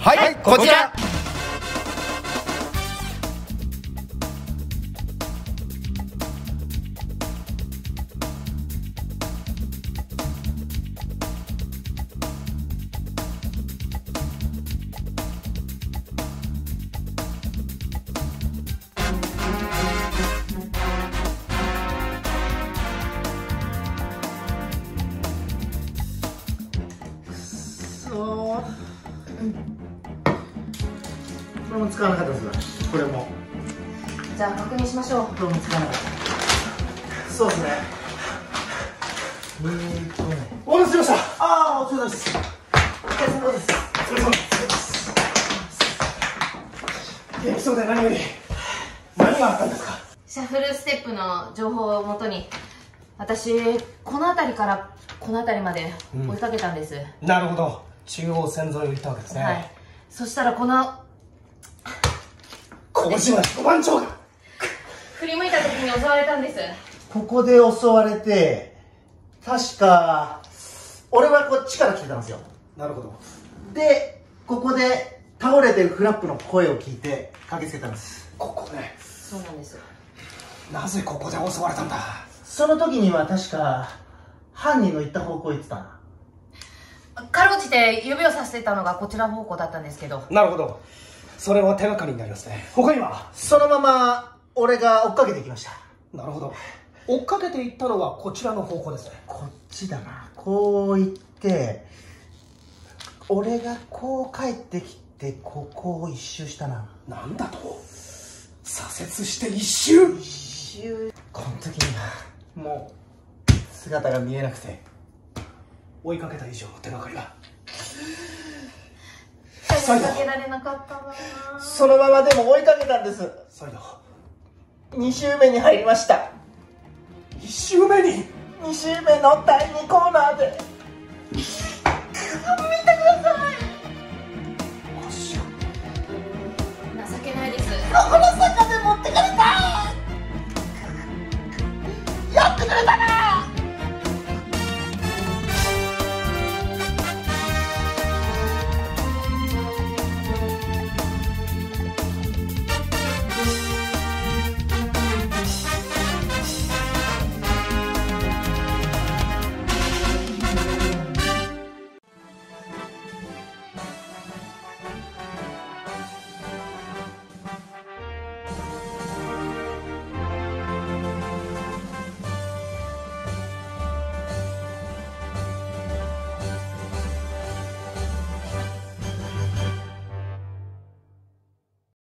はい、はい、こちらこれも使わなかったです。これも。じゃあ確認しましょう。これも使わなかった。そうですね。えーっとねお待たせしました。ああお疲れ様です。お疲れ様です。お疲れ様です。元気そうで何より何があったんですか？シャッフルステップの情報をもとに私この辺りからこの辺りまで追いかけたんです、なるほど。中央線沿いを行ったわけですね。はい。そしたらこの小島彦番長が。振り向いた時に襲われたんです。ここで襲われて確か俺はこっちから来てたんですよ。なるほど。でここで倒れてるフラップの声を聞いて駆けつけたんです。ここね。そうなんですなぜここで襲われたんだ？その時には確か犯人の行った方向行ってたな。かろうじて指をさしてたのがこちら方向だったんですけど。なるほどそれは手がかりになりますね。他には？そのまま俺が追っかけていきました。なるほど。追っかけていったのはこちらの方向ですね。こっちだな。こう行って俺がこう帰ってきてここを一周したな。なんだと？左折して一周。一周。この時にはもう姿が見えなくて。追いかけた以上の手がかりは追いかけられなかったな。そのままでも追いかけたんです。サイド2周目に入りました。1周目に？2周目の第2コーナーで。見てください。情けないです。この坂で持ってかれた。やってくれたな。